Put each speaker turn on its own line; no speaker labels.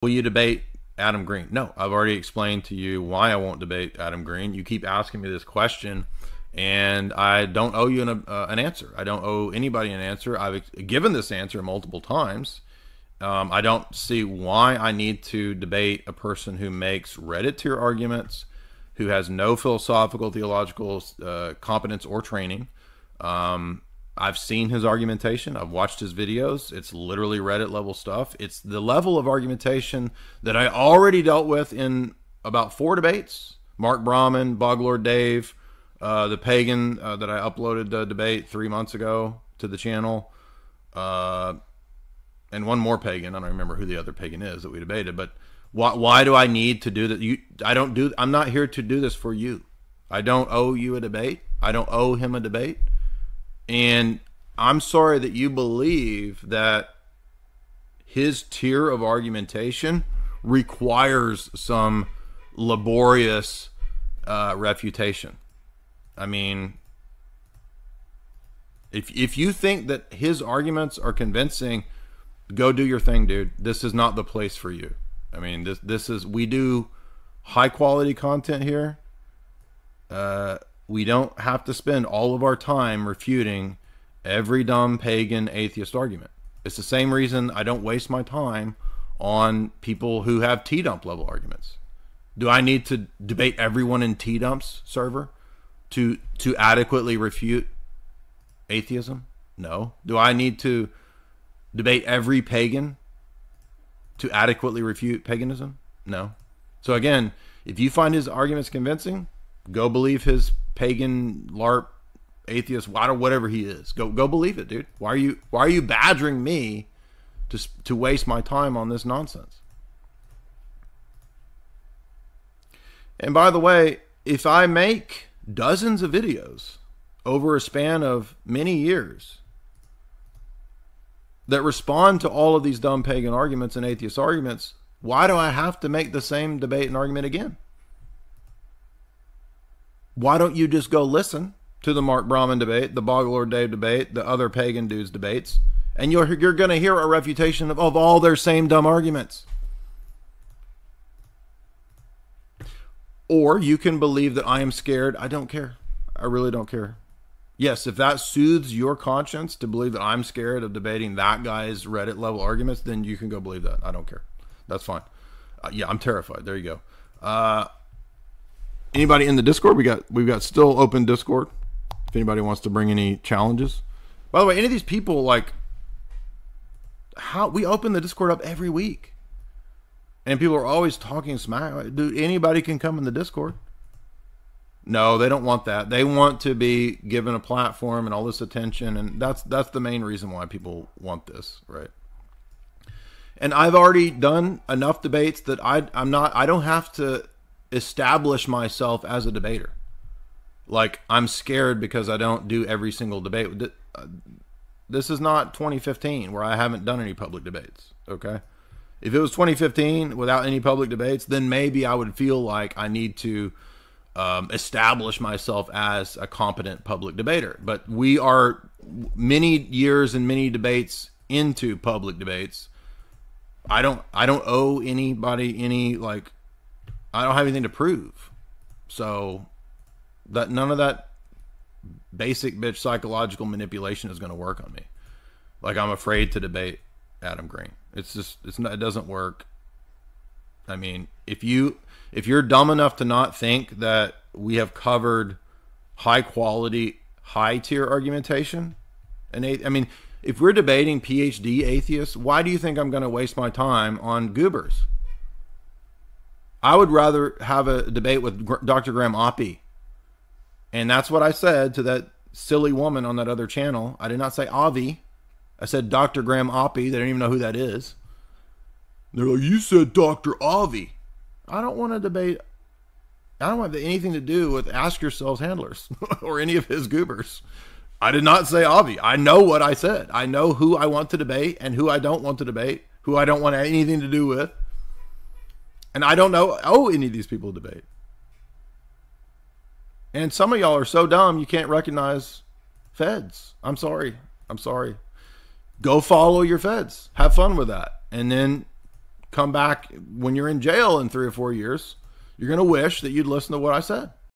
will you debate Adam Green? No, I've already explained to you why I won't debate Adam Green. You keep asking me this question, and I don't owe you an, uh, an answer. I don't owe anybody an answer. I've given this answer multiple times. Um, I don't see why I need to debate a person who makes Reddit tier arguments, who has no philosophical, theological uh, competence or training. Um, I've seen his argumentation. I've watched his videos. It's literally Reddit level stuff. It's the level of argumentation that I already dealt with in about four debates. Mark Brahman, Boglord Dave, uh, the pagan uh, that I uploaded the debate three months ago to the channel, uh, and one more pagan. I don't remember who the other pagan is that we debated. But why, why do I need to do that? You, I don't do. I'm not here to do this for you. I don't owe you a debate. I don't owe him a debate. And I'm sorry that you believe that his tier of argumentation requires some laborious uh, refutation. I mean, if if you think that his arguments are convincing, go do your thing, dude. This is not the place for you. I mean, this this is we do high quality content here. Uh, we don't have to spend all of our time refuting every dumb pagan atheist argument. It's the same reason I don't waste my time on people who have TJump level arguments. Do I need to debate everyone in TJump's server to to adequately refute atheism? No. Do I need to debate every pagan to adequately refute paganism? No. So again, if you find his arguments convincing, go believe his pagan LARP atheist, whatever he is. Go go believe it, dude. Why are you why are you badgering me to to waste my time on this nonsense? And by the way, if I make dozens of videos over a span of many years that respond to all of these dumb pagan arguments and atheist arguments, why do I have to make the same debate and argument again? Why don't you just go listen to the Mark Brahman debate, the Boglord Dave debate, the other pagan dudes debates, and you're you're going to hear a refutation of, of all their same dumb arguments. Or you can believe that I am scared. I don't care. I really don't care. Yes, if that soothes your conscience to believe that I'm scared of debating that guy's Reddit level arguments, then you can go believe that. I don't care. That's fine. Uh, yeah, I'm terrified. There you go. Uh, anybody in the Discord? We got we've got still open Discord. If anybody wants to bring any challenges. By the way, any of these people like how we open the Discord up every week. And people are always talking smack. Dude, anybody can come in the Discord. No, they don't want that. They want to be given a platform and all this attention, and that's that's the main reason why people want this, right? And I've already done enough debates that I I'm not I don't have to establish myself as a debater. Like I'm scared because I don't do every single debate. Uh, this is not 2015 where I haven't done any public debates, okay? If it was 2015 without any public debates, then maybe I would feel like I need to um, establish myself as a competent public debater. But we are many years and many debates into public debates. I don't I don't owe anybody any like I don't have anything to prove. So that none of that basic bitch psychological manipulation is going to work on me. Like I'm afraid to debate Adam Green. It's just it's not it doesn't work. I mean, if you if you're dumb enough to not think that we have covered high quality, high tier argumentation, and I mean, if we're debating PhD atheists, why do you think I'm going to waste my time on goobers? I would rather have a debate with Dr. Graham Oppy. And that's what I said to that silly woman on that other channel. I did not say Avi. I said Dr. Graham Oppy. They don't even know who that is. They're like, you said Dr. Avi. I don't want to debate. I don't want anything to do with Ask Yourself's handlers or any of his goobers. I did not say Avi. I know what I said. I know who I want to debate and who I don't want to debate, who I don't want anything to do with. And I don't know oh any of these people a debate. And some of y'all are so dumb you can't recognize feds. I'm sorry. I'm sorry. Go follow your feds. Have fun with that. And then come back when you're in jail in three or four years, you're going to wish that you'd listen to what I said.